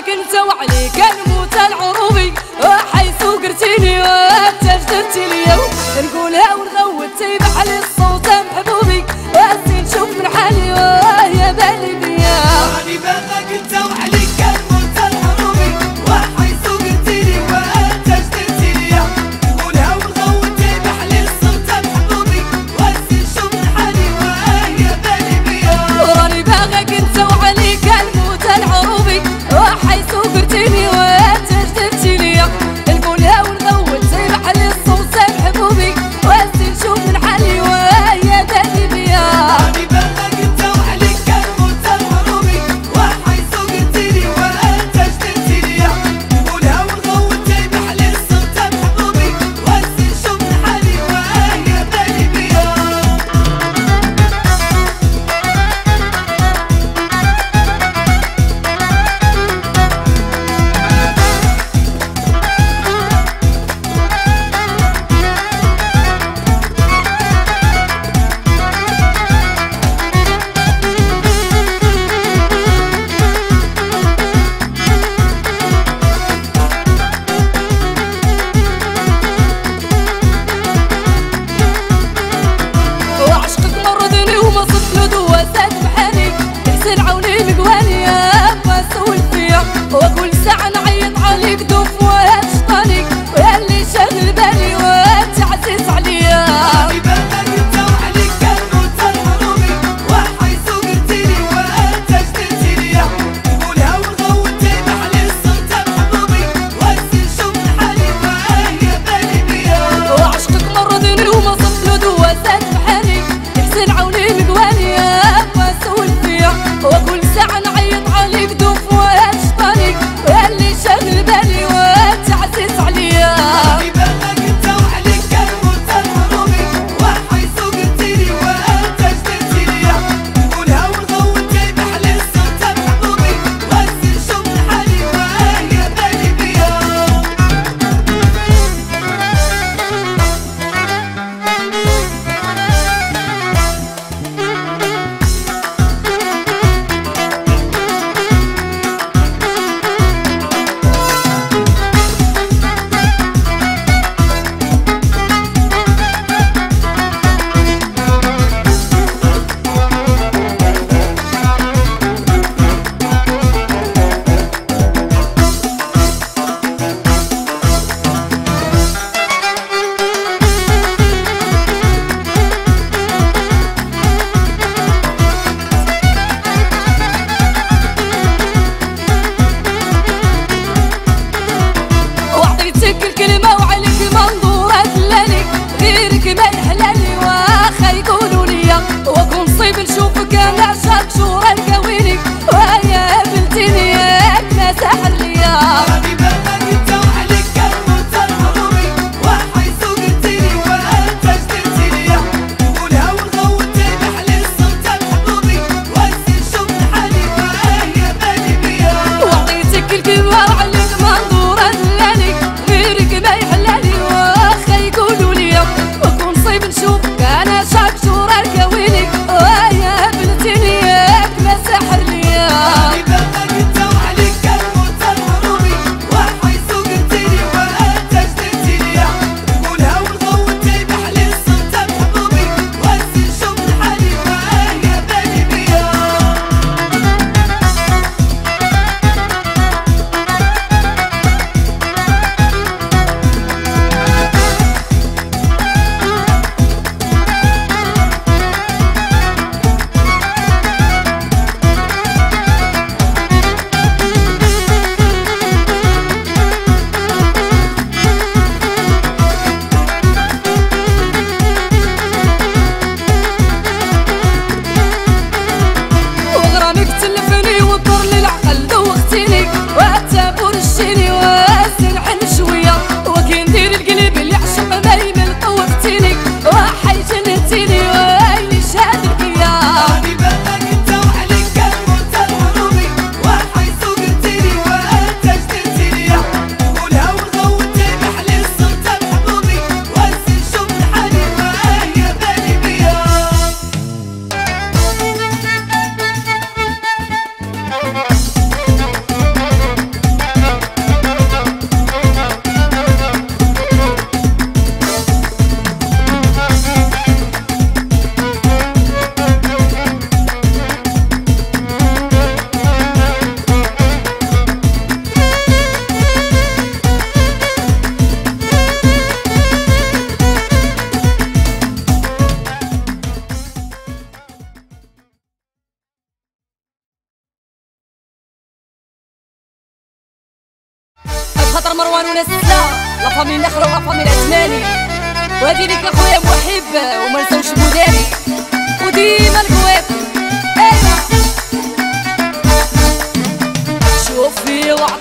عليك انت وعليك الموت العروبي حيث قرتيني تجدرتي ليا نقولها ونغوت تيبح على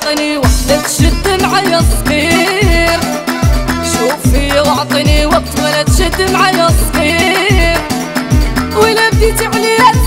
واعطني وحدك شد معي صغير شوفي واعطني وقت ولا تشد معي صغير ولا بديت عليك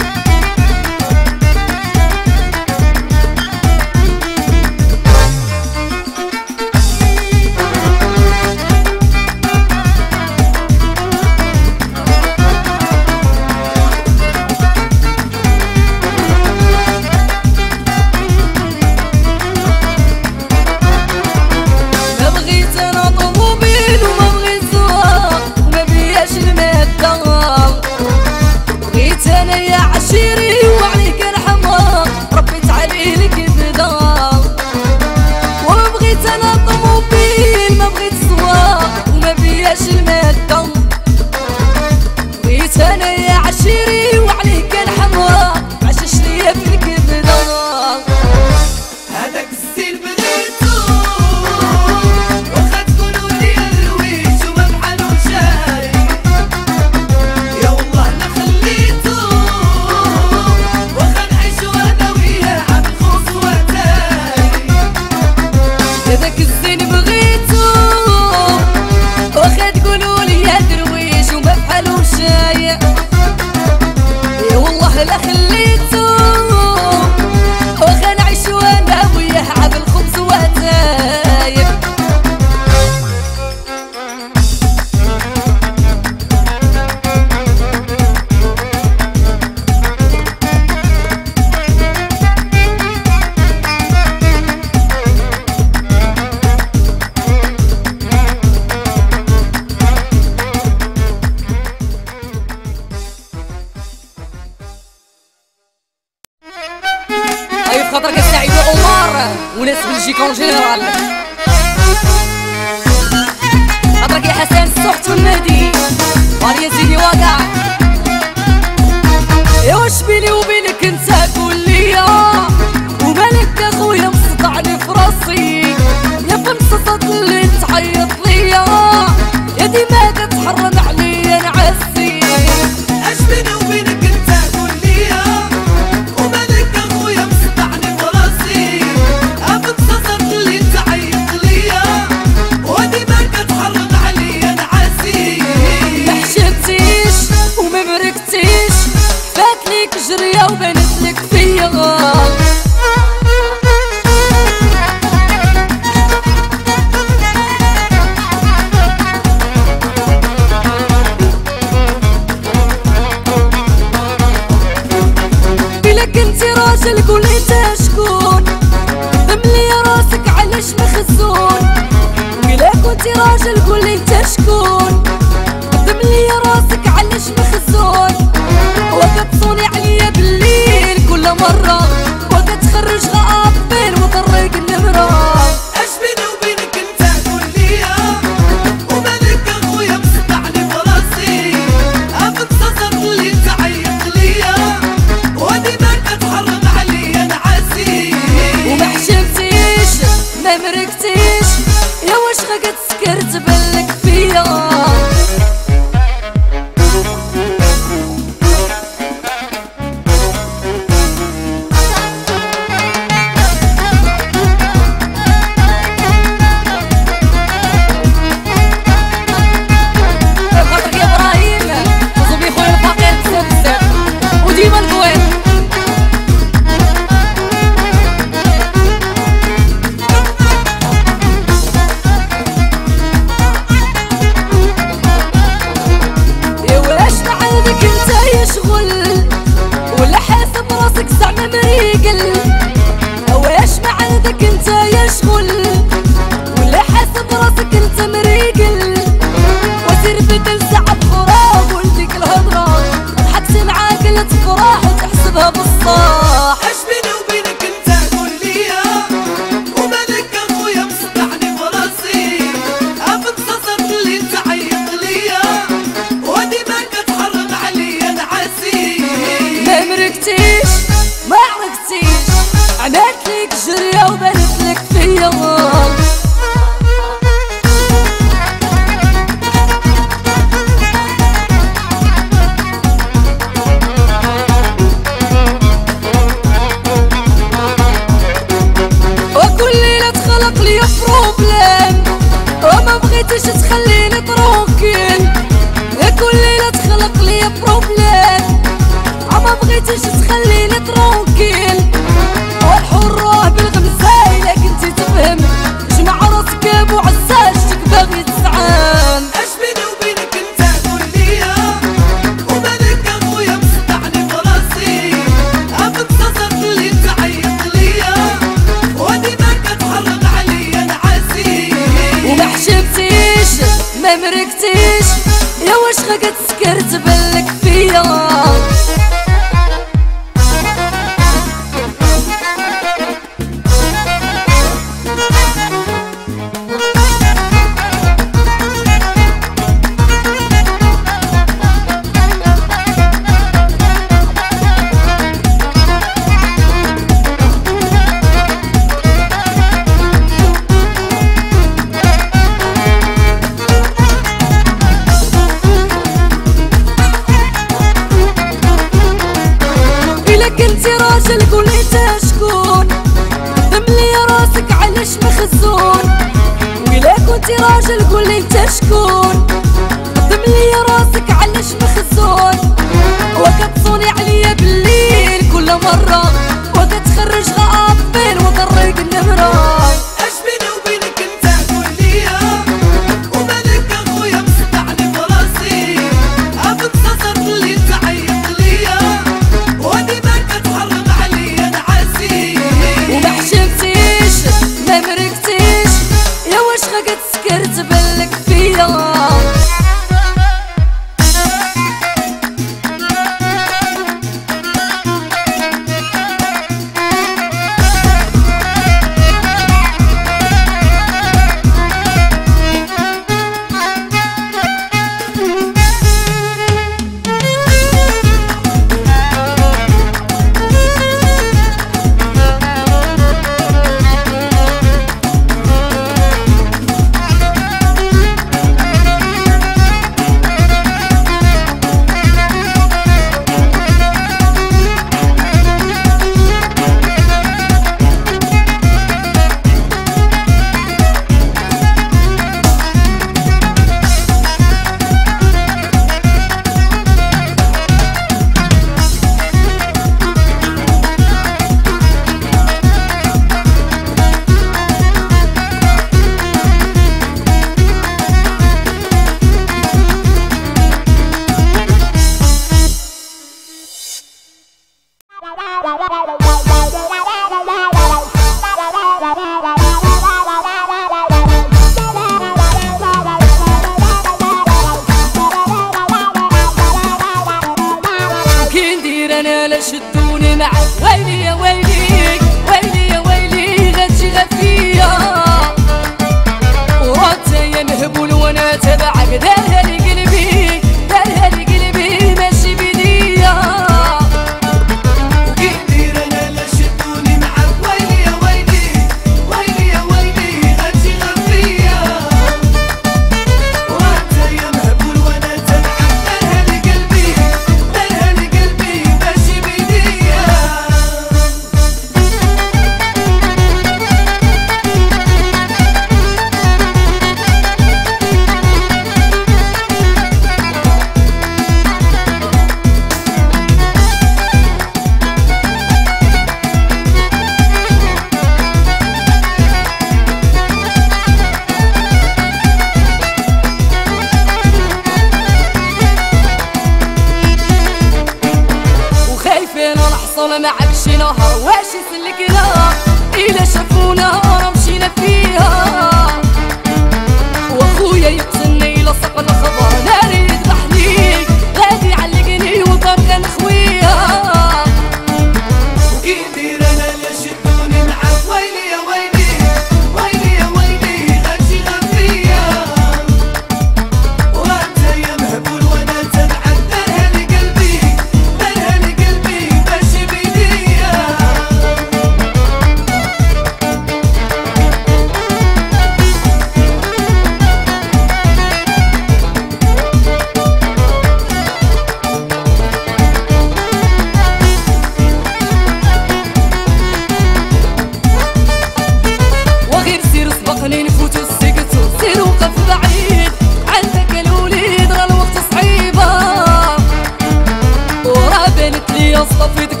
lafıydı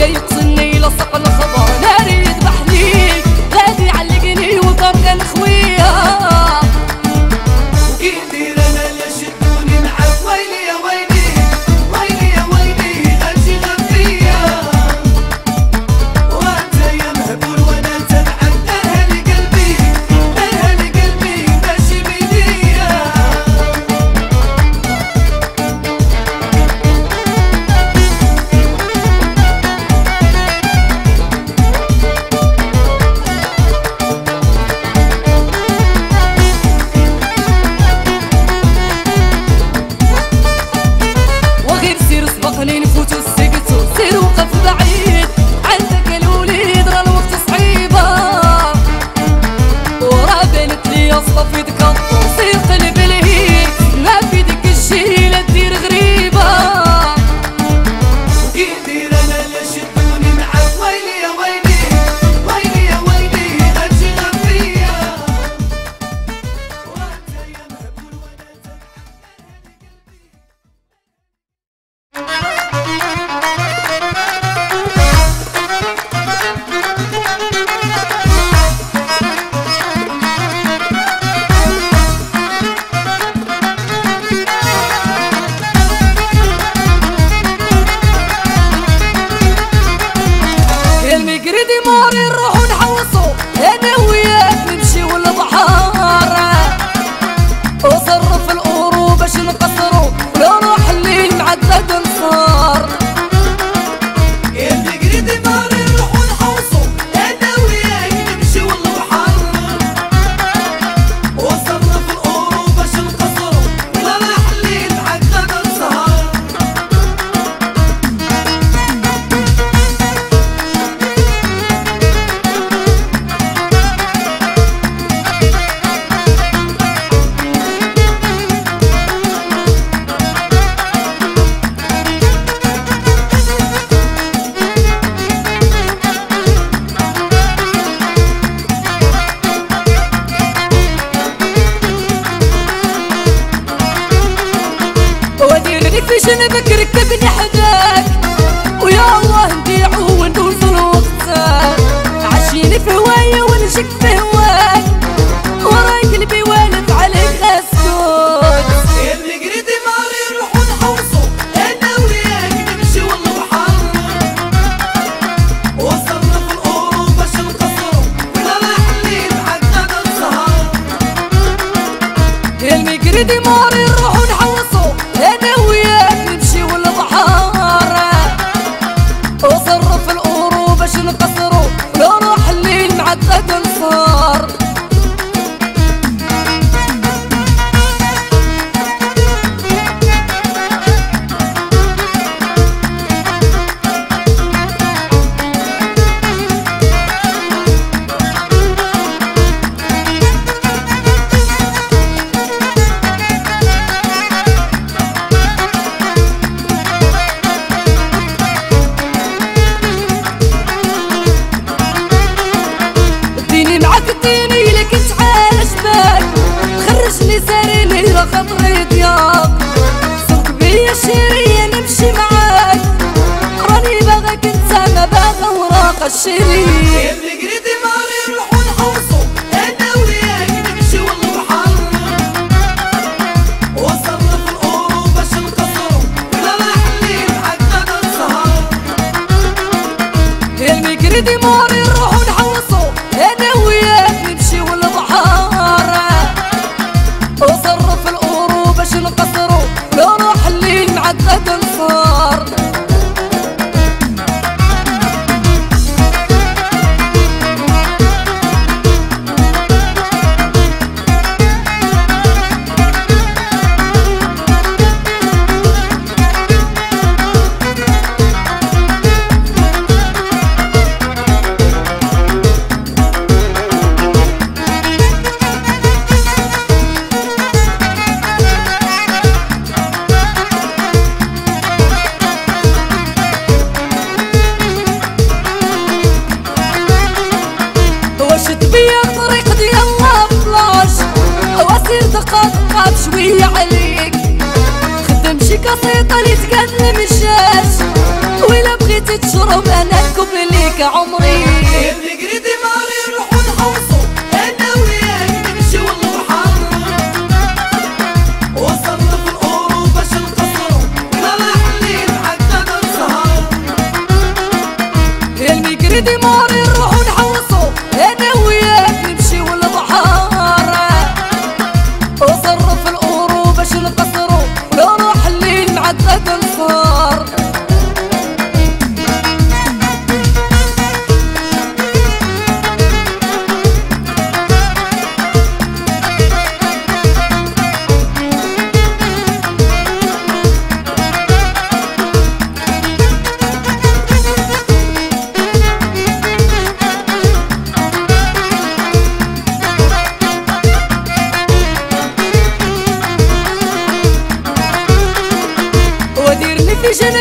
yayın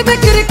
बिक्र